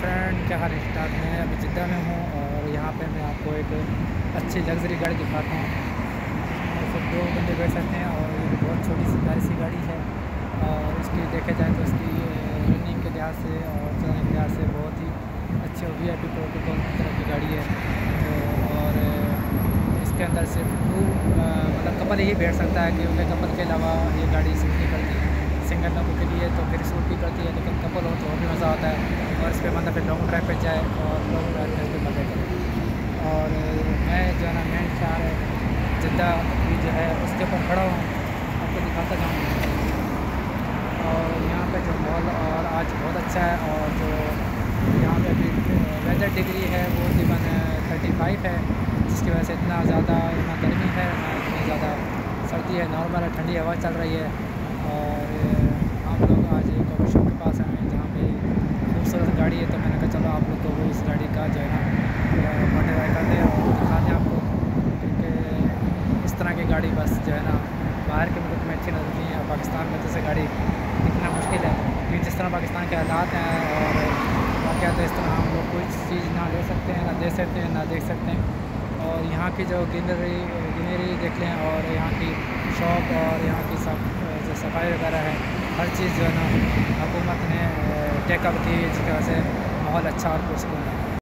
Friend क्या हाल start मैं अभी जिद्दा में हूँ और यहाँ पे मैं आपको एक अच्छी लग्जरी गाड़ी दिखाता हूँ। इसमें दो बंदे बैठ सकते हैं और ये बहुत छोटी सी प्यारी सी गाड़ी है और इसकी देखा जाए तो इसकी रनिंग के लिहाज से और चलाने के लिहाज से बहुत ही अच्छी वी आई पी प्रोटोकॉल की तरह की गाड़ी है। तो और इसके अंदर सिर्फ़ टू मतलब कपल ही बैठ सकता है क्योंकि कपल के अलावा ये गाड़ी सूट नहीं करती सिंगल लोगों के लिए तो फिर सूट भी करती है, लेकिन कपल हो तो और भी मज़ा आता है। इस पर बंदा फिर लॉन्ग ड्राइव पर जाए और लॉन्ग ड्राइव पर मज़े करे। और मैं जो है ना मेन शहर है जिद्दा भी जो है, उसके ऊपर खड़ा हूँ। आपको दिखाता जाऊँ और यहाँ पे जो मॉल और आज बहुत अच्छा है और जो यहाँ पे अभी वेदर डिग्री है, वो तकरीबन थर्टी फाइव है, जिसकी वजह से इतना ज़्यादा ना गर्मी है, ना इतनी ज़्यादा सर्दी है नॉर्मल है, ठंडी हवा चल रही है। और हम लोग आज एक कॉफ़ी शॉप के पास आए हैं जहाँ पे खूबसूरत गाड़ी है तो चलो आप लोग को वो इस गाड़ी का जो है ना मॉडिफाई कर दें और दिखा दें आपको। क्योंकि इस तरह की गाड़ी बस जो है ना, बाहर के मुल्क में अच्छी नज़र नहीं है, पाकिस्तान में जैसे गाड़ी इतना मुश्किल है। क्योंकि जिस तरह पाकिस्तान के हालात हैं और वाक़ तो इस तरह हम लोग कोई चीज़ ना ले सकते हैं, ना दे सकते हैं, ना देख सकते हैं। और यहाँ की जो ग्रीनरी ग्रीनरी देख लें और यहाँ की शॉप और यहाँ की सब, जो सफ़ाई वगैरह है, हर चीज़ जो है ना, हुकूमत ने टेकअप की जिस वजह से माहौल अच्छा और पुरस्कून है।